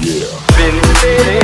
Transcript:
Yeah.